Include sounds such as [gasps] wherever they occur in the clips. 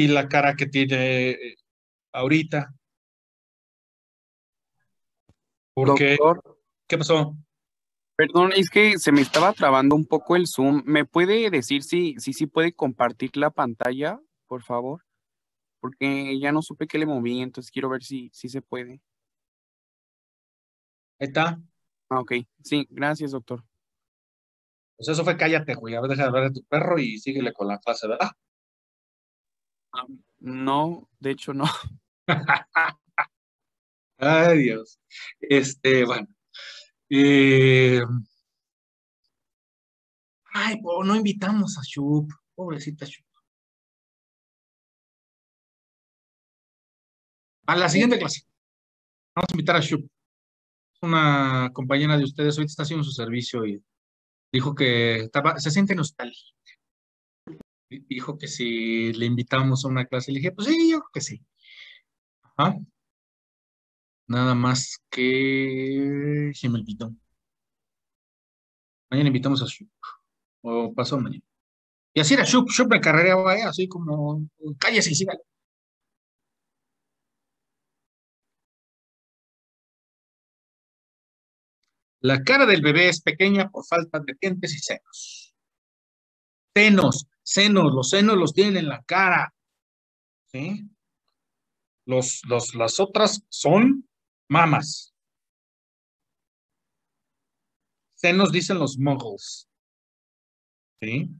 y la cara que tiene eh, ahorita. ¿Por qué? ¿Qué pasó? Perdón, es que se me estaba trabando un poco el Zoom. ¿Me puede decir si sí si, puede compartir la pantalla, por favor? Porque ya no supe qué le moví, entonces quiero ver si, si se puede. Ahí está. Ah, ok. Sí, gracias, doctor. Pues eso fue cállate, güey. A ver, deja de ver a tu perro y síguele con la clase, ¿verdad? Ah, no, de hecho no. [laughs] Ay, Dios. Este, bueno. Eh, ay, no invitamos a Shup, pobrecita Shup. A la siguiente clase. Vamos a invitar a Shup. Una compañera de ustedes hoy está haciendo su servicio y dijo que se siente nostálgica. Dijo que si le invitamos a una clase, le dije, pues sí, yo creo que sí. Ajá. Nada más que se me olvidó. Mañana invitamos a Shup. O pasó mañana. Y así era Shup. Shup me carrereaba ¿eh? así como, cállese y sígale. La cara del bebé es pequeña por falta de dientes y senos. Senos, senos, los senos los tienen en la cara. ¿Sí? Los, los, las otras son Mamas. Senos dicen los muggles. ¿Sí?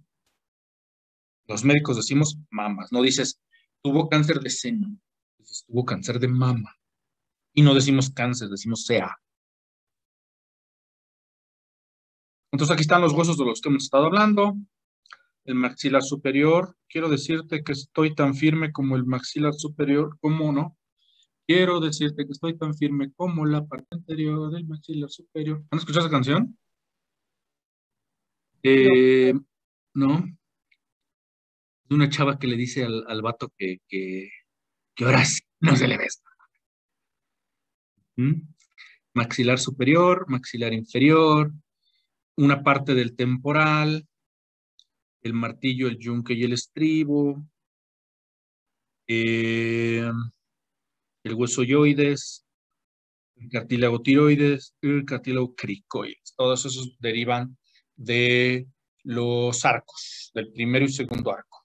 Los médicos decimos mamas. No dices, tuvo cáncer de seno. Dices, tuvo cáncer de mama. Y no decimos cáncer, decimos sea. Entonces aquí están los huesos de los que hemos estado hablando. El maxilar superior. Quiero decirte que estoy tan firme como el maxilar superior, ¿cómo no? Quiero decirte que estoy tan firme como la parte anterior del maxilar superior. ¿Han escuchado esa canción? Eh, no. De una chava que le dice al, al vato que, que, que, ahora sí no se le ve. ¿Mm? Maxilar superior, maxilar inferior, una parte del temporal, el martillo, el yunque y el estribo. Eh, el hueso yoides, el cartílago tiroides, el cartílago cricoides. Todos esos derivan de los arcos, del primero y segundo arco.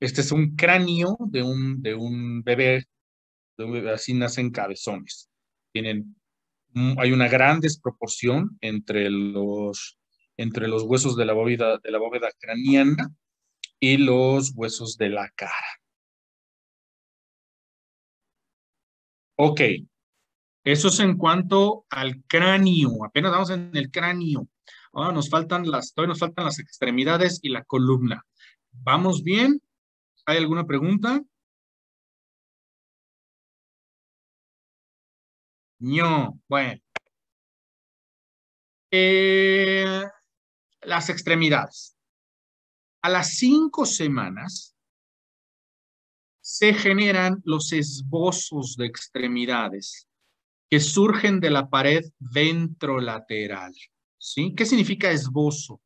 Este es un cráneo de un, de un bebé, así nacen cabezones. Tienen, hay una gran desproporción entre los, entre los huesos de la bóveda, de la bóveda craneana y los huesos de la cara. Ok, eso es en cuanto al cráneo. Apenas vamos en el cráneo. Ahora nos faltan las, todavía nos faltan las extremidades y la columna. ¿Vamos bien? ¿Hay alguna pregunta? No, bueno. Eh, las extremidades. A las cinco semanas, se generan los esbozos de extremidades que surgen de la pared ventrolateral. ¿Sí? ¿Qué significa esbozo?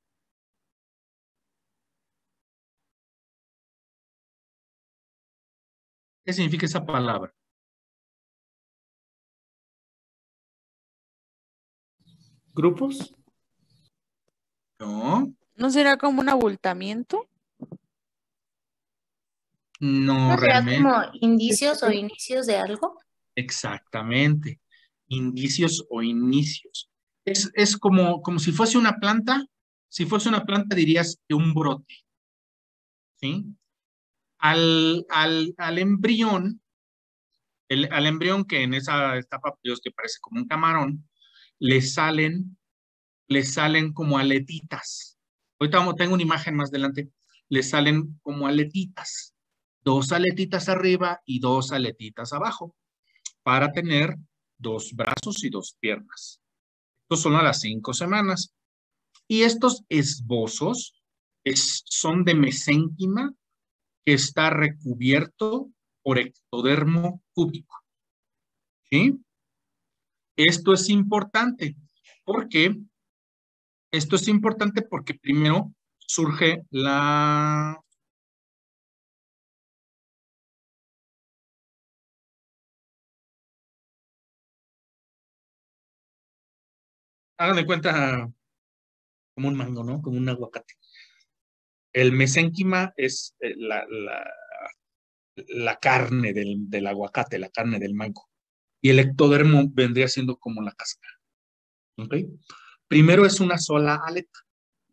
¿Qué significa esa palabra? ¿Grupos? No. ¿No será como un abultamiento? No, realmente. como indicios o inicios de algo? Exactamente, indicios o inicios. Es, es como, como si fuese una planta, si fuese una planta dirías que un brote. ¿Sí? Al, al, al embrión, el, al embrión que en esa etapa pues, que parece como un camarón, le salen, le salen como aletitas. Ahorita tengo una imagen más adelante, le salen como aletitas dos aletitas arriba y dos aletitas abajo para tener dos brazos y dos piernas. Estos son a las cinco semanas. Y estos esbozos son de mesénquima que está recubierto por ectodermo cúbico. ¿Sí? Esto es importante porque esto es importante porque primero surge la hagan de cuenta como un mango, ¿no? Como un aguacate. El mesénquima es eh, la, la, la carne del, del, aguacate, la carne del mango. Y el ectodermo vendría siendo como la cáscara. ¿Ok? Primero es una sola aleta.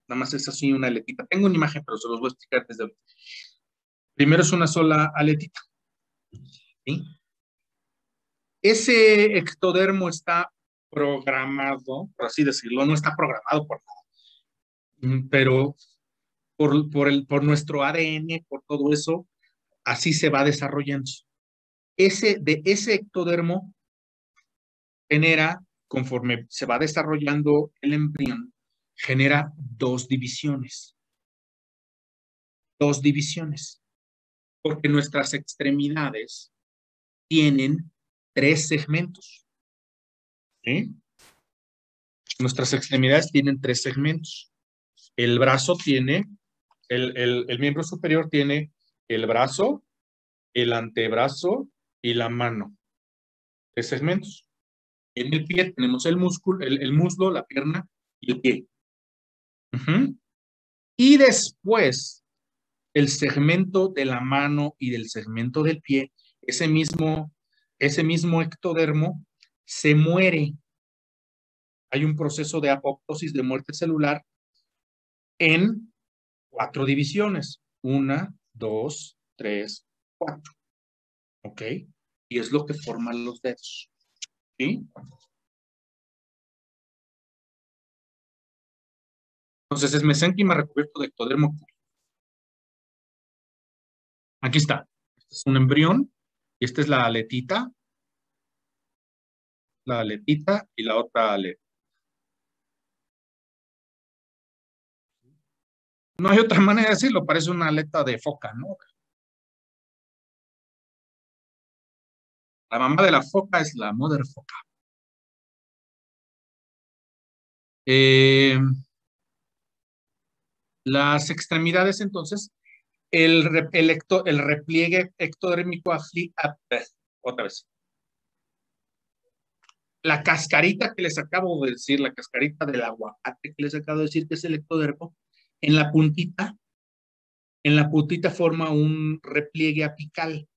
Nada más es así una aletita. Tengo una imagen, pero se los voy a explicar desde ahorita. Primero es una sola aletita. ¿Sí? Ese ectodermo está programado, por así decirlo, no está programado por nada, mm, pero por, por, el, por nuestro ADN, por todo eso, así se va desarrollando. Ese, de ese ectodermo genera, conforme se va desarrollando el embrión, genera dos divisiones. Dos divisiones. Porque nuestras extremidades tienen tres segmentos. Nuestras extremidades tienen tres segmentos. El brazo tiene, el, el, miembro superior tiene el brazo, el antebrazo y la mano. Tres segmentos. En el pie tenemos el músculo, el, muslo, la pierna y el pie. Y después, el segmento de la mano y del segmento del pie, ese mismo, ese mismo ectodermo se muere. Hay un proceso de apoptosis de muerte celular en cuatro divisiones. Una, dos, tres, cuatro. ¿Ok? Y es lo que forman los dedos. ¿Sí? Entonces es mesénquima recubierto de ectodermo Aquí está. Este es un embrión y esta es la aletita la aletita y la otra aleta. No hay otra manera de decirlo, parece una aleta de foca, ¿no? La mamá de la foca es la mother foca. Eh, las extremidades, entonces, el, el, el repliegue ectodérmico afli, otra vez, la cascarita que les acabo de decir, la cascarita del aguacate que les acabo de decir que es el ectodermo, en la puntita, en la puntita forma un repliegue apical.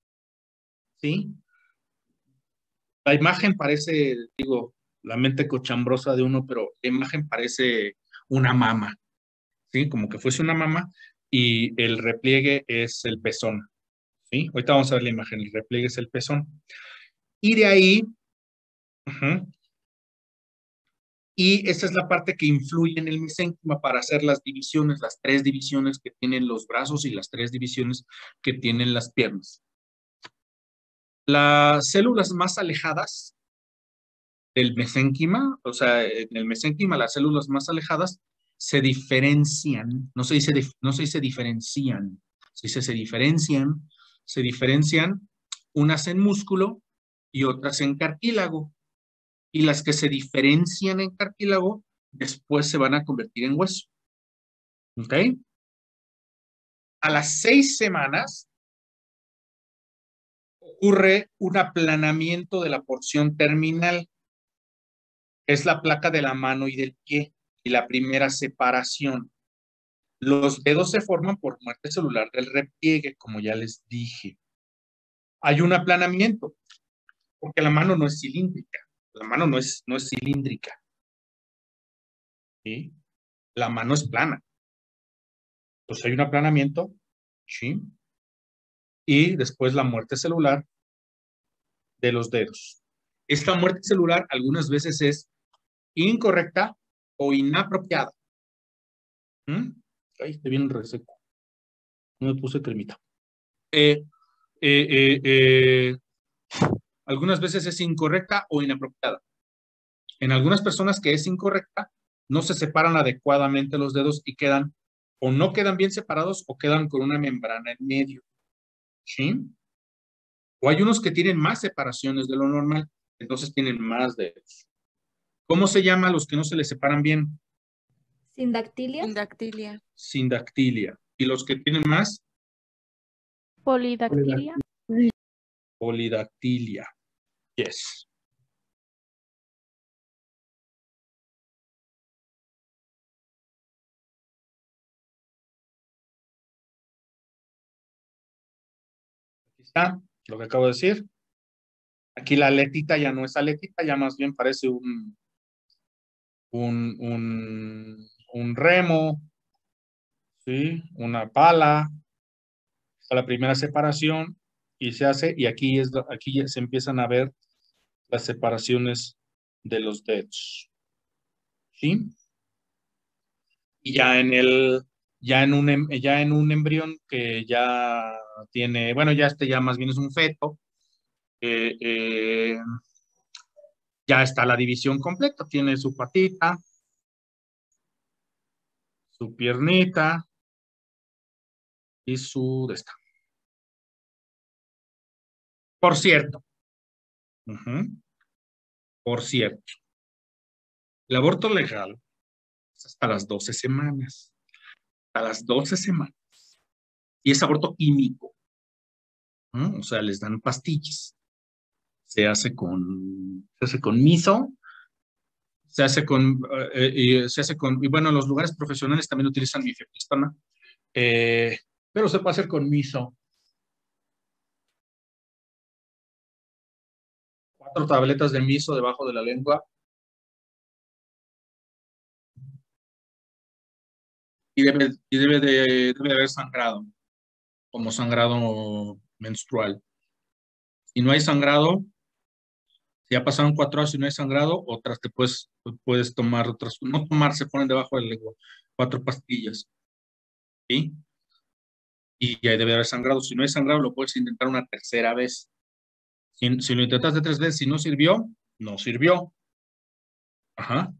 ¿Sí? La imagen parece, digo, la mente cochambrosa de uno, pero la imagen parece una mama. ¿Sí? Como que fuese una mama y el repliegue es el pezón. ¿Sí? Ahorita vamos a ver la imagen, el repliegue es el pezón. Y de ahí y esa es la parte que influye en el mesénquima para hacer las divisiones, las tres divisiones que tienen los brazos y las tres divisiones que tienen las piernas. Las células más alejadas del mesénquima, o sea, en el mesénquima las células más alejadas se diferencian, no se dice, no se diferencian, se se diferencian, se diferencian unas en músculo y otras en cartílago y las que se diferencian en cartílago después se van a convertir en hueso. ¿Ok? A las seis semanas ocurre un aplanamiento de la porción terminal. Es la placa de la mano y del pie y la primera separación. Los dedos se forman por muerte celular del repliegue, como ya les dije. Hay un aplanamiento, porque la mano no es cilíndrica. La mano no es, no es cilíndrica. ¿sí? La mano es plana. Entonces hay un aplanamiento. ¿sí? Y después la muerte celular de los dedos. Esta muerte celular algunas veces es incorrecta o inapropiada. ¿Mm? Ahí está bien reseco. No me puse cremita. eh, eh, eh algunas veces es incorrecta o inapropiada. En algunas personas que es incorrecta, no se separan adecuadamente los dedos y quedan o no quedan bien separados o quedan con una membrana en medio. ¿Sí? O hay unos que tienen más separaciones de lo normal, entonces tienen más dedos. ¿Cómo se llama a los que no se les separan bien? Sindactilia. Sindactilia. Sindactilia. ¿Y los que tienen más? Polidactilia. Polidactilia. Yes. Lo que acabo de decir. Aquí la aletita ya no es aletita, ya más bien parece un, un, un, remo, ¿sí? una pala. La primera separación y se hace, y aquí, es, aquí ya se empiezan a ver las separaciones de los dedos. ¿Sí? Y ya en el, ya en un, em, ya en un embrión que ya tiene, bueno, ya este ya más bien es un feto, eh, ya está la división completa, tiene su patita, su piernita y su de esta. Por cierto, por cierto, el aborto legal es hasta las 12 semanas, a las 12 semanas, y es aborto químico, o sea, les dan pastillas, se hace con, se hace con miso, se hace con, eh, y se hace con, y bueno, los lugares profesionales también utilizan mifepristona, eh, pero se puede hacer con miso. Cuatro tabletas de miso debajo de la lengua. Y debe, debe, de, debe de haber sangrado, como sangrado menstrual. Si no hay sangrado, si ya pasaron cuatro horas y no hay sangrado, otras te puedes, puedes tomar otras, no tomar, se ponen debajo de la lengua, cuatro pastillas. ¿Sí? Y ya debe haber sangrado. Si no hay sangrado, lo puedes intentar una tercera vez. Si, si lo intentaste tres veces y no sirvió, no sirvió. Ajá.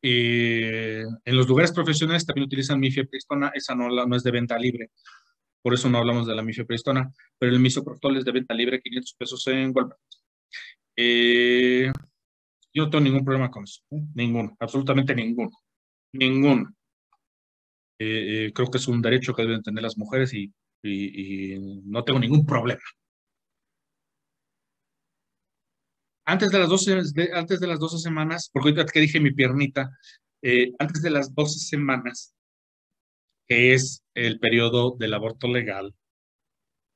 Eh, en los lugares profesionales también utilizan mifepristona, esa no, la- no es de venta libre. Por eso no hablamos de la mifepristona, pero el misoprostol es de venta libre, 500 pesos en Walmart. Eh, yo no tengo ningún problema con eso, ¿eh? ninguno, absolutamente ninguno, ninguno. Eh, eh, creo que es un derecho que deben tener las mujeres y, y- y no tengo ningún problema. Antes de las 12, de- antes de las 12 semanas, porque ahorita que dije mi piernita, eh, antes de las 12 semanas, que es el periodo del aborto legal,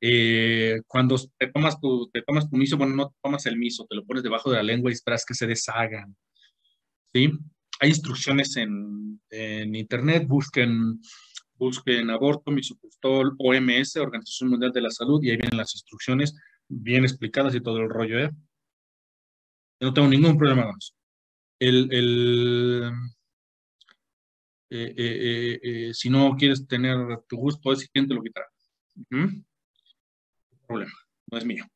eh, cuando te tomas tu, te tomas tu miso, bueno, no te tomas el miso, te lo pones debajo de la lengua y esperas que se deshagan. ¿Sí? Hay instrucciones en, en internet, busquen, busquen aborto, misoprostol, OMS, Organización Mundial de la Salud, y ahí vienen las instrucciones bien explicadas y todo el rollo, ¿eh? No tengo ningún problema con. El, el, eh, eh, eh, si no quieres tener tu gusto, ese quien te lo quitará. Ujú. Problema, no es mío.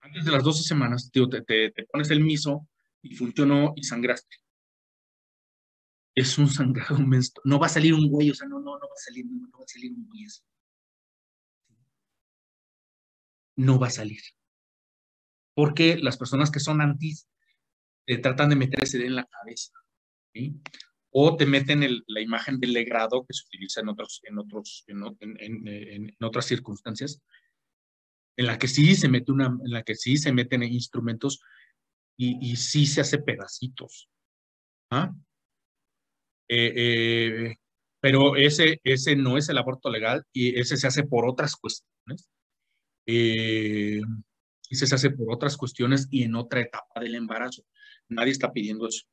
Antes de las 12 semanas, tío, te pones el miso y funcionó y sangraste. Es un sangrado [laughs] menstrual. No va a salir un güey, o sea, no, no, no va a salir, no va a salir un güey así. No va a salir. Porque las personas que son antis te tratan de meter ese dedo en la cabeza. O te meten la imagen del legrado que se utiliza en, otros, en, otros, en, en- en- otras circunstancias, en la que sí se mete una, en la que sí se meten instrumentos y, sí se hace pedacitos. ¿ah? Eh, eh, pero ese, ese no es el aborto legal y ese se hace por otras cuestiones. Eh, ese se hace por otras cuestiones y en otra etapa del embarazo. Nadie está pidiendo eso.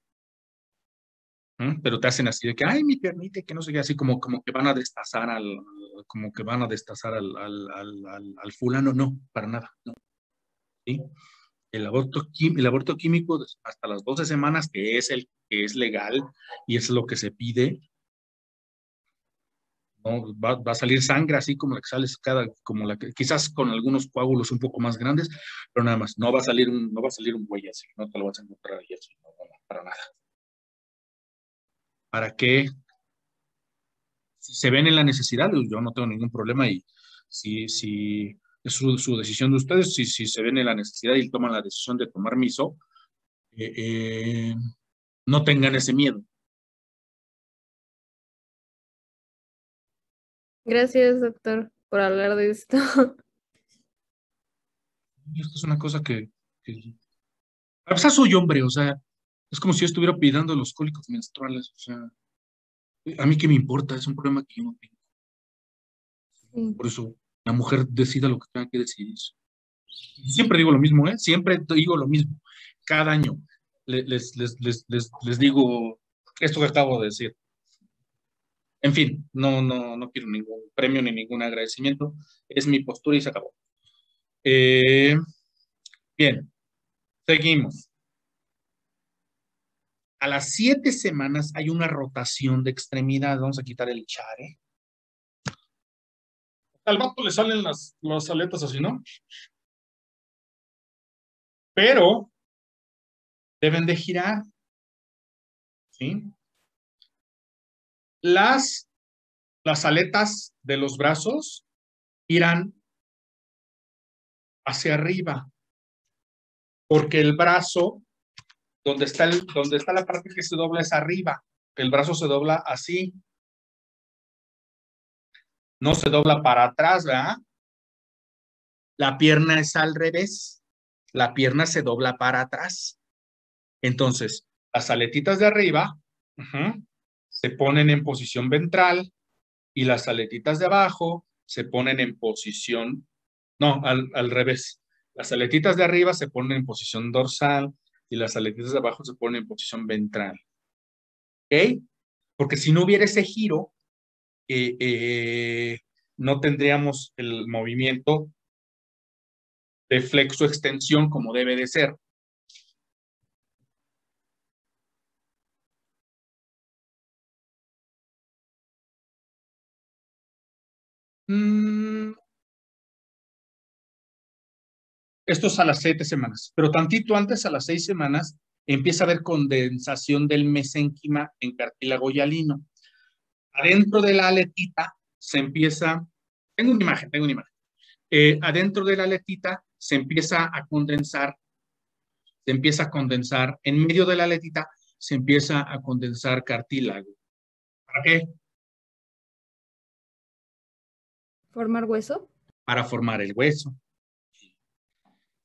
¿Mm? Pero te hacen así de que, ay, mi piernita, que no sé qué, así como, como que van a destazar al, como que van a destazar al, al, al, fulano. No, para nada, no. ¿Sí? El aborto, el aborto químico hasta las 12 semanas, que es el que es legal y es lo que se pide, ¿no? Va, va a salir sangre así como la que sale cada, como la que, quizás con algunos coágulos un poco más grandes, pero nada más, no va a salir un, no va a salir un güey así, no te lo vas a encontrar ahí así, no, no, para nada. ¿Para qué? Si se ven en la necesidad, yo no tengo ningún problema y si, si es su, su decisión de ustedes, si, si se ven en la necesidad y toman la decisión de tomar miso, eh, eh, No tengan ese miedo. Gracias, doctor, por hablar de esto. [laughs] Esto es una cosa que, que... A pesar soy hombre, o sea, es como si yo estuviera pidiendo los cólicos menstruales, o sea, a mí qué me importa, es un problema que yo no tengo. Sí. Por eso la mujer decida lo que tenga que decidir. Siempre digo lo mismo, ¿eh? Siempre digo lo mismo. Cada año le- les, les, les, les, les digo esto que acabo de decir. En fin, no, no, no quiero ningún premio ni ningún agradecimiento. Es mi postura y se acabó. Eh, bien, seguimos. A las siete semanas hay una rotación de extremidad. Vamos a quitar el chare. Al vato le salen las, las aletas así, ¿no? Pero deben de girar. ¿Sí? Las, las aletas de los brazos giran hacia arriba. Porque el brazo, donde está, el, donde está la parte que se dobla es arriba. El brazo se dobla así. No se dobla para atrás, ¿verdad? La pierna es al revés. La pierna se dobla para atrás. Entonces, las aletitas de arriba se ponen en posición ventral y las aletitas de abajo se ponen en posición, no, al, al revés. Las aletitas de arriba se ponen en posición dorsal y las aletitas de abajo se ponen en posición ventral. ¿Ok? Porque si no hubiera ese giro, eh, eh, no tendríamos el movimiento de flexo-extensión como debe de ser. Mm. Esto es a las siete semanas, pero tantito antes, a las seis semanas, empieza a haber condensación del mesénquima en cartílago hialino. Adentro de la aletita se empieza, tengo una imagen, tengo una imagen. Eh, adentro de la aletita se empieza a condensar, se empieza a condensar, en medio de la aletita se empieza a condensar cartílago. ¿Para qué? ¿Formar hueso? Para formar el hueso.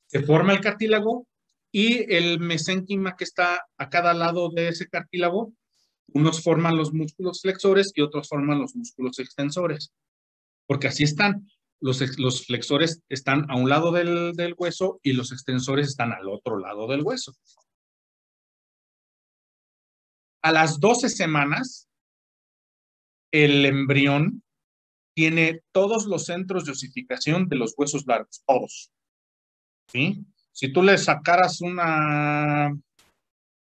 Se forma el cartílago y el mesénquima que está a cada lado de ese cartílago, unos forman los músculos flexores y otros forman los músculos extensores. Porque así están. Los, los flexores están a un lado del, del hueso y los extensores están al otro lado del hueso. A las 12 semanas, el embrión tiene todos los centros de osificación de los huesos largos, todos. ¿Sí? Si tú le sacaras una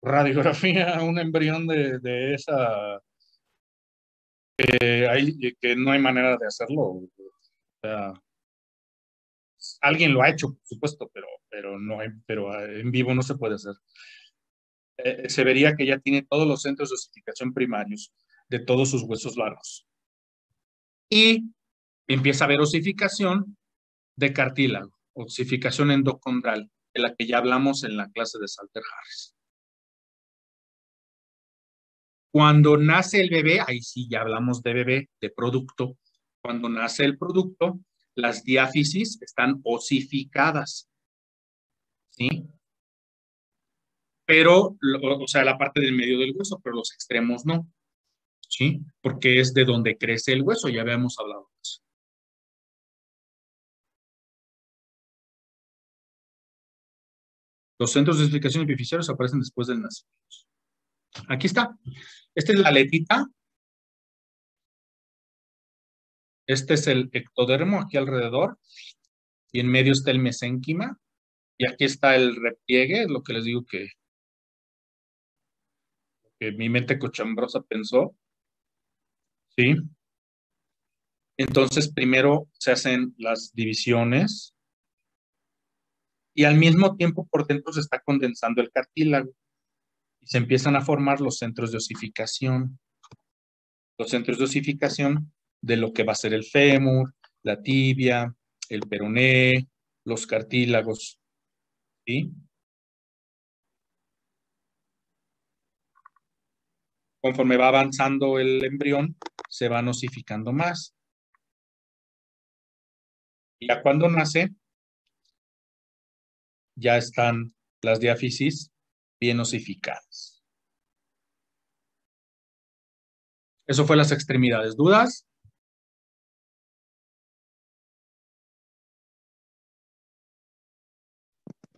radiografía a un embrión de, de esa, eh, hay- que no hay manera de hacerlo. O sea, alguien lo ha hecho, por supuesto, pero, pero, no hay- pero eh, en vivo no se puede hacer. Eh, se vería que ya tiene todos los centros de osificación primarios de todos sus huesos largos. Y empieza a haber osificación de cartílago, osificación endocondral, de la que ya hablamos en la clase de Salter Harris. Cuando nace el bebé, ahí sí ya hablamos de bebé, de producto. Cuando nace el producto, las diáfisis están osificadas. ¿Sí? Pero, o sea, la parte del medio del hueso, pero los extremos no. ¿Sí? Porque es de donde crece el hueso, ya habíamos hablado de eso. Los centros de explicación epifisiarios aparecen después del nacimiento. Aquí está. Esta es la aletita. Este es el ectodermo aquí alrededor. Y en medio está el mesénquima. Y aquí está el repliegue, es lo que les digo que, que mi mente cochambrosa pensó. ¿Sí? Entonces, primero se hacen las divisiones y al mismo tiempo por dentro se está condensando el cartílago y se empiezan a formar los centros de osificación. Los centros de osificación de lo que va a ser el fémur, la tibia, el peroné, los cartílagos. ¿Sí? Conforme va avanzando el embrión, se va nosificando más. Y ya cuando nace, ya están las diáfisis bien osificadas. Eso fue las extremidades. ¿Dudas?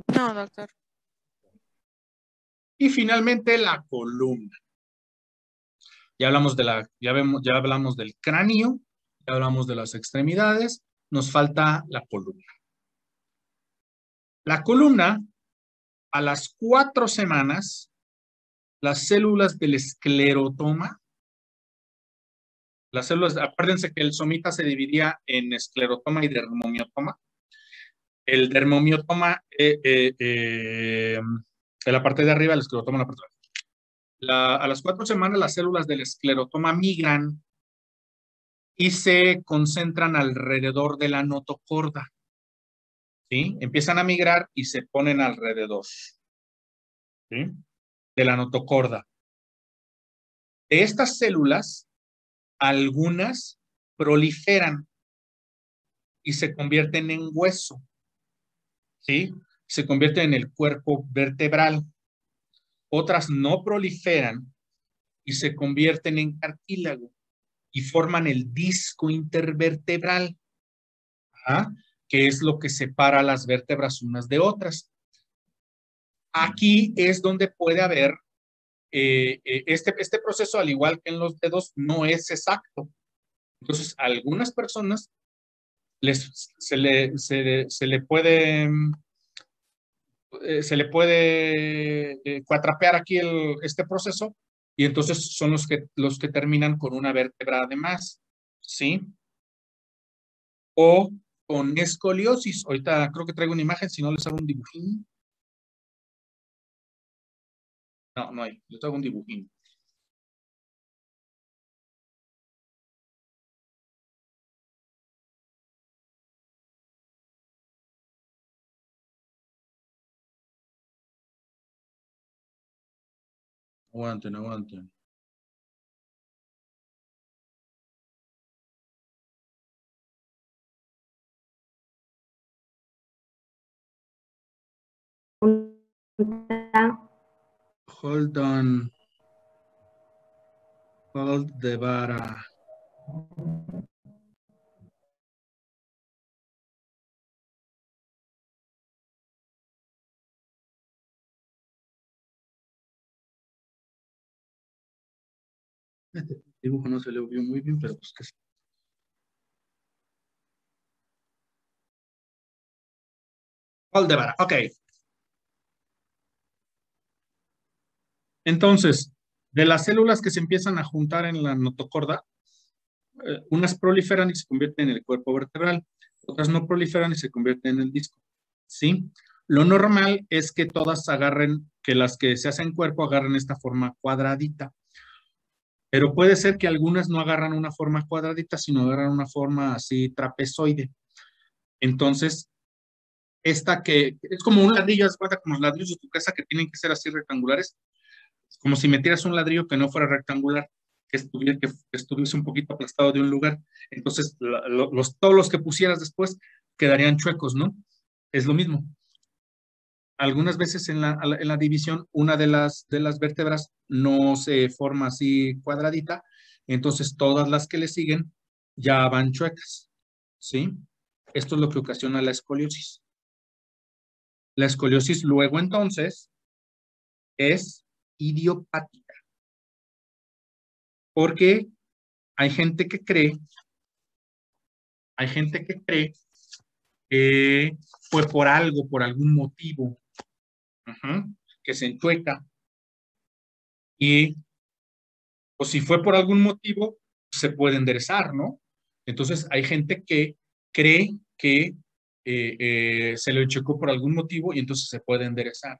No, doctor. Y finalmente la columna. Ya hablamos de la, ya vemos, ya hablamos del cráneo, ya hablamos de las extremidades, nos falta la columna. La columna, a las cuatro semanas, las células del esclerotoma, las células, acuérdense que el somita se dividía en esclerotoma y dermomiotoma. El dermomiotoma, eh, eh, eh, en la parte de arriba, el esclerotoma en la parte de a las cuatro semanas, las células del esclerotoma migran y se concentran alrededor de la notocorda. ¿Sí? Empiezan a migrar y se ponen alrededor ¿sí? de la notocorda. De estas células, algunas proliferan y se convierten en hueso. ¿Sí? Se convierten en el cuerpo vertebral. Otras no proliferan y se convierten en cartílago y forman el disco intervertebral, que es lo que separa las vértebras unas de otras. Aquí es donde puede haber eh, eh, este, este proceso, al igual que en los dedos, no es exacto. Entonces, algunas personas les, se, le, se, le puede eh, se le puede cuatrapear aquí este proceso y entonces son los que, los que terminan con una vértebra de más, ¿sí? O con escoliosis. Ahorita creo que traigo una imagen, si no les hago un dibujín. No, no hay, les hago un dibujín. Aguanten, aguanten. Hold on. Hold the vara. Este dibujo no se le vio muy bien, pero pues que ok. Entonces, de las células que se empiezan a juntar en la notocorda, eh, unas proliferan y se convierten en el cuerpo vertebral, otras no proliferan y se convierten en el disco. ¿Sí? Lo normal es que todas agarren, que las que se hacen cuerpo agarren esta forma cuadradita. Pero puede ser que algunas no agarran una forma cuadradita, sino agarran una forma así trapezoide. Entonces, esta que es como un ladrillo, como los ladrillos de tu casa que tienen que ser así rectangulares, como si metieras un ladrillo que no fuera rectangular, que estuviera, que estuviese un poquito aplastado de un lugar. Entonces, los, todos los que pusieras después quedarían chuecos, ¿no? Es lo mismo algunas veces en la, en la, división una de las, de las vértebras no se forma así cuadradita, entonces todas las que le siguen ya van chuecas, ¿sí? Esto es lo que ocasiona la escoliosis. La escoliosis luego entonces es idiopática. Porque hay gente que cree, hay gente que cree que fue por algo, por algún motivo, que se enchueca. Y o si fue por algún motivo, se puede enderezar, ¿no? Entonces hay gente que cree que eh, eh, se lo enchuecó por algún motivo y entonces se puede enderezar.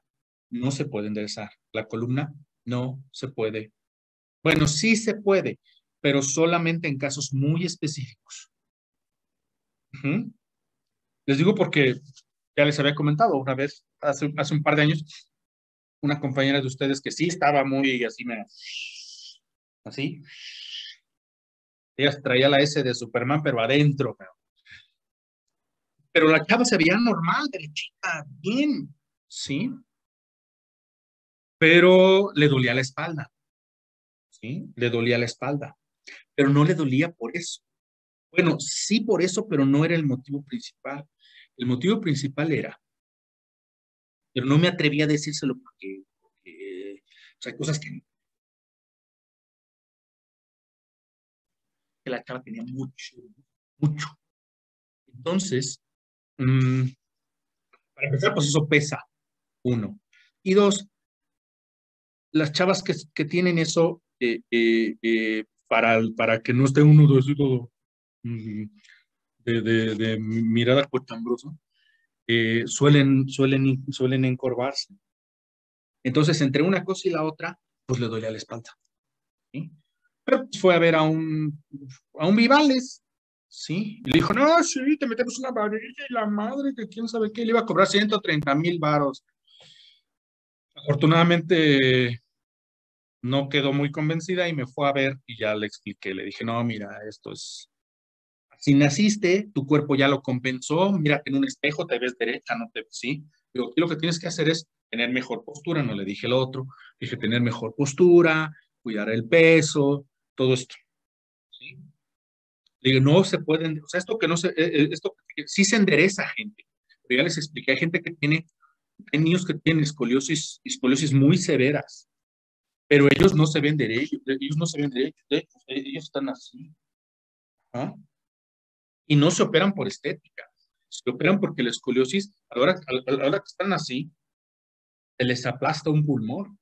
No se puede enderezar. La columna no se puede. Bueno, sí se puede, pero solamente en casos muy específicos. Les digo porque ya les había comentado una vez, hace, hace un par de años, una compañera de ustedes que sí estaba muy así, Así. Ella traía la S de Superman, pero adentro. Pero, pero la chava se veía normal, derechita, bien, ¿sí? Pero le dolía la espalda, ¿sí? Le dolía la espalda, pero no le dolía por eso. Bueno, sí por eso, pero no era el motivo principal. El motivo principal era, pero no me atreví a decírselo porque, o sea, hay cosas que la chava tenía mucho, mucho. Entonces, mmm, para empezar, pues eso pesa, uno. Y dos, las chavas que, que tienen eso, eh, eh, eh, para, para que no esté uno de, todo, de, de, de mirada cochambrosa, suelen, suelen, suelen encorvarse. Entonces, entre una cosa y la otra, pues le duele a la espalda. Pero pues, fue a ver a un, a un Vivales, ¿sí? Y le dijo, no, sí, te metemos una varilla y la madre, que quién sabe qué, le iba a cobrar 130 mil varos. Afortunadamente no quedó muy convencida y me fue a ver y ya le expliqué, le dije, no, mira, esto es, si naciste, tu cuerpo ya lo compensó, mírate en un espejo, te ves derecha, no te ves, sí, pero lo que tienes que hacer es tener mejor postura, no le dije el otro, dije tener mejor postura, cuidar el peso, todo esto. ¿sí? Digo, no se pueden, o sea, esto que no se, eh, eh, esto sí se endereza gente. Pero ya les expliqué, hay gente que tiene, hay niños que tienen escoliosis, escoliosis muy severas, pero ellos no se ven derechos, ellos no se ven derechos, ellos están así. ¿ah? Y no se operan por estética, se operan porque la escoliosis, a la hora, a la hora que están así, se les aplasta un pulmón.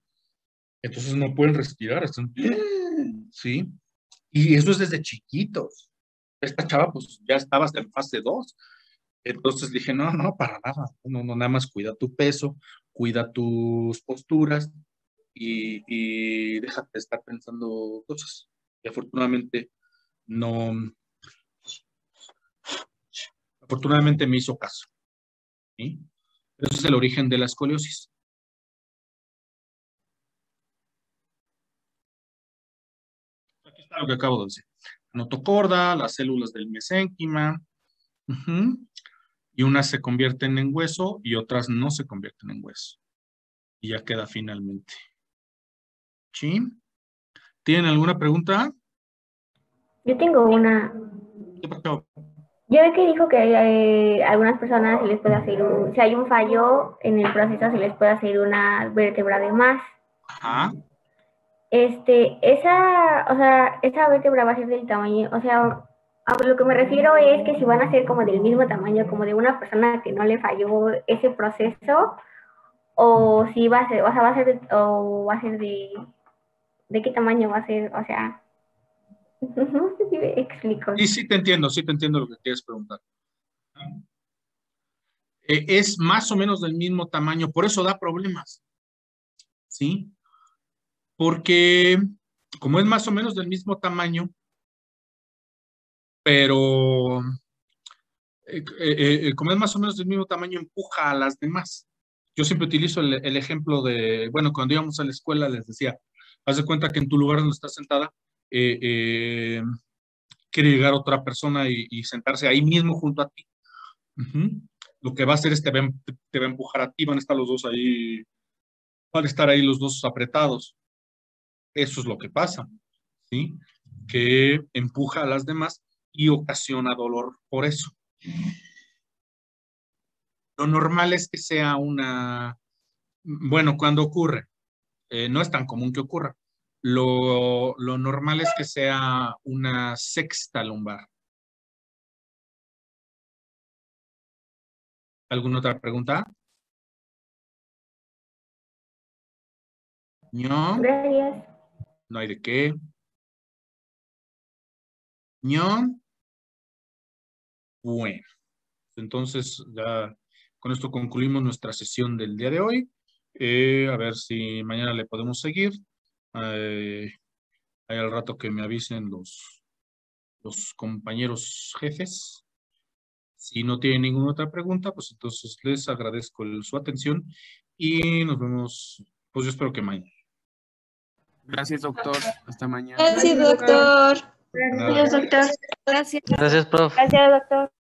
Entonces no pueden respirar, están [gasps] ¿sí? Y eso es desde chiquitos. Esta chava pues ya estaba hasta en fase 2. Entonces dije, no, no, para nada. No, no, nada más cuida tu peso, cuida tus posturas y, y déjate de estar pensando cosas. Y afortunadamente no, afortunadamente me hizo caso. ¿sí? Ese es el origen de la escoliosis. lo que acabo de decir. Notocorda, las células del mesénquima, y unas se convierten en hueso y otras no se convierten en hueso. Y ya queda finalmente. ¿Sí? ¿Tienen alguna pregunta? Yo tengo una. ¿Qué pasó? Yo ve que dijo que eh, algunas personas se les puede hacer, un, si hay un fallo en el proceso, se les puede hacer una vértebra de más. Ajá este, esa, o sea, esa vértebra va a ser del tamaño, o sea, a lo que me refiero es que si van a ser como del mismo tamaño como de una persona que no le falló ese proceso, o si va a ser, o sea, va a ser, de, o va a ser de, de qué tamaño va a ser, o sea, no. Sí, sí te entiendo, sí te entiendo lo que quieres preguntar. Eh, es más o menos del mismo tamaño, por eso da problemas. ¿Sí? porque como es más o menos del mismo tamaño, pero eh, eh, como es más o menos del mismo tamaño, empuja a las demás. Yo siempre utilizo el, ejemplo de, bueno, cuando íbamos a la escuela les decía, haz de cuenta que en tu lugar donde estás sentada, quiere llegar otra persona y, sentarse ahí mismo junto a ti. Lo que va a hacer es te va, te va a empujar a ti, van a estar los dos ahí, van a estar ahí los dos apretados. Eso es lo que pasa, ¿sí? Que empuja a las demás y ocasiona dolor por eso. Lo normal es que sea una, bueno, cuando ocurre, eh, no es tan común que ocurra. Lo, lo normal es que sea una sexta lumbar. ¿Alguna otra pregunta? No. Gracias. No hay de qué. ¿No? Bueno, entonces ya con esto concluimos nuestra sesión del día de hoy. Eh, a ver si mañana le podemos seguir. Eh, hay al rato que me avisen los, los compañeros jefes. Si no tienen ninguna otra pregunta, pues entonces les agradezco su atención y nos vemos, pues yo espero que mañana. Gracias, doctor. Hasta mañana. Gracias, doctor. Gracias, doctor. Gracias. Gracias, prof. Gracias, doctor.